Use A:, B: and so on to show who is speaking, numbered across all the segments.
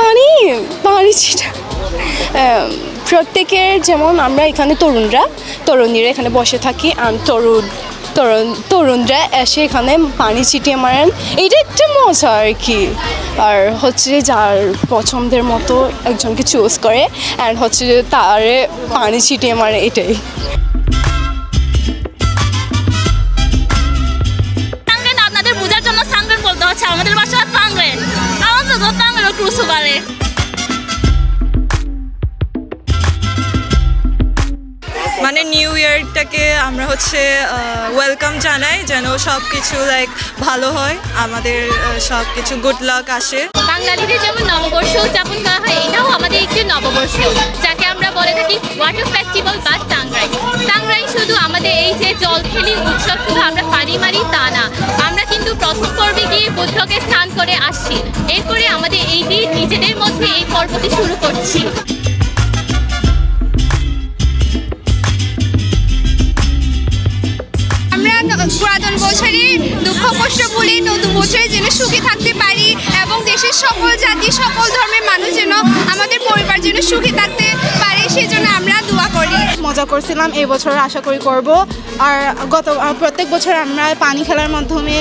A: পানি পানি ছিটা প্রত্যেকের যেমন আমরা এখানে তরুণরা, তরুণীরা এখানে বসে থাকি, আর তরুণ তরুণ, তরুণরা এসে এখানে পানি ছিটিয়ে মারেন। এইটা একটা মজা আর কি। আর হচ্ছে যার পছন্দের মতো একজনকে চুজ করে অ্যান্ড হচ্ছে যে তারে পানি ছিটিয়ে মারে, এটাই।
B: নিউ আমরা হচ্ছে ওয়েলকাম জানাই যেন সব কিছু লাইক ভালো হয়, আমাদের সব কিছু গুড লাক আসে।
C: বাঙালিদের যেমন নববর্ষ উদযাপন করা হয়, এটাও আমাদের একটি নববর্ষ। যাকে আমরা বলে থাকি ওয়াটার ফেস্টিভ্যাল বা টাংরাই। টাংরাই শুধু আমাদের এই যে জলখেলি উৎসব, শুধু আমরা পানি মারি তা না, আমরা কিন্তু প্রথম পর্বে গিয়ে বুদ্ধকে স্নান করে আসছি। এরপরে আমাদের এই নিজেদের মধ্যে এই পর্বটি শুরু করছি।
D: পুরাতন বছরের দুঃখ কষ্ট ভুলে নতুন বছরের যেন সুখী থাকতে পারি এবং দেশের সকল জাতি, সকল ধর্মের মানুষ যেন আমাদের পরিবার যেন সুখী থাকতে পারে সেই জন্য আমরা দোয়া করি।
E: মজা করছিলাম, এই বছর আশা করি করব। আর গত প্রত্যেক বছর আমরা পানি খেলার মাধ্যমে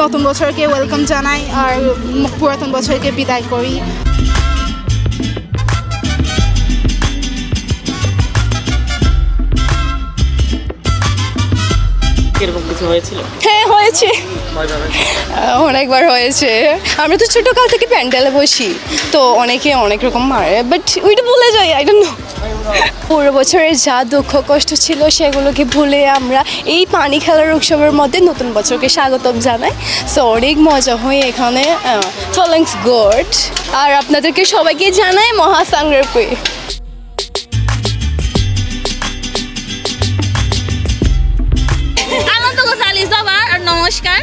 E: নতুন বছরকে ওয়েলকাম জানাই, আর পুরাতন বছরকে বিদায় করি।
F: এরকম কিছু হয়েছিল?
A: হ্যাঁ হয়েছে। অনেকবার হয়েছে। আমরা তো ছোটোকাল থেকে প্যান্ডেলে বসি তো অনেকে অনেক রকম মারে বাট ওইটা ভুলে যাই আই ডোন্ট নো পুরো বছরের যা দুঃখ কষ্ট ছিল সেগুলোকে ভুলে আমরা এই পানি খেলার উৎসবের মধ্যে নতুন বছরকে স্বাগতম জানাই। সো অনেক মজা হয় এখানে ফলিংস গুড আর আপনাদেরকে সবাইকে জানাই মহাসাংরেপে
C: নমস্কার।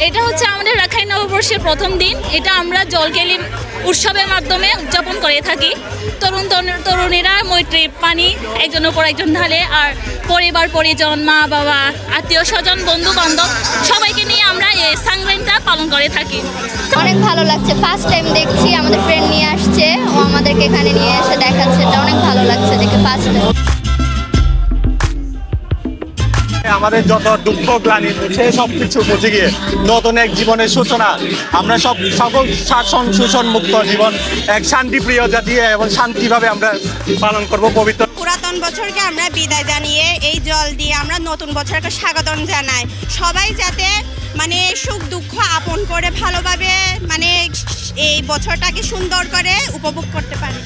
C: এটা হচ্ছে আমাদের রাখাই নববর্ষের প্রথম দিন। এটা আমরা জলকেলি উৎসবের মাধ্যমে উদযাপন করে থাকি। তরুণ তরুণ- তরুণীরা মৈত্রী পানি একজনের ওপর একজন ঢালে আর পরিবার, পরিজন, মা, বাবা, আত্মীয়, স্বজন, বন্ধু, বান্ধব সবাইকে নিয়ে আমরা এই সাংগ্রাইনটা পালন করে থাকি।
G: অনেক ভালো লাগছে। ফার্স্ট টাইম দেখছি, আমাদের ফ্রেন্ড নিয়ে আসছে, ও আমাদেরকে এখানে নিয়ে এসে দেখাচ্ছে। এটা অনেক ভালো লাগছে দেখে ফার্স্ট টাইম
H: আমাদের যত দুঃখ, গ্লানি মুছে সব কিছু মুছে গিয়ে নতুন এক জীবনের সূচনা। আমরা সব সকল শাসন, শোষণ মুক্ত জীবন, এক শান্তিপ্রিয় জাতি এবং শান্তিভাবে আমরা পালন করব পবিত্র
D: পুরাতন বছরকে আমরা বিদায় জানিয়ে এই জল দিয়ে আমরা নতুন বছরকে স্বাগতম জানাই। সবাই যাতে মানে সুখ, দুঃখ আপন করে ভালোভাবে মানে এই বছরটাকে সুন্দর করে উপভোগ করতে পারে।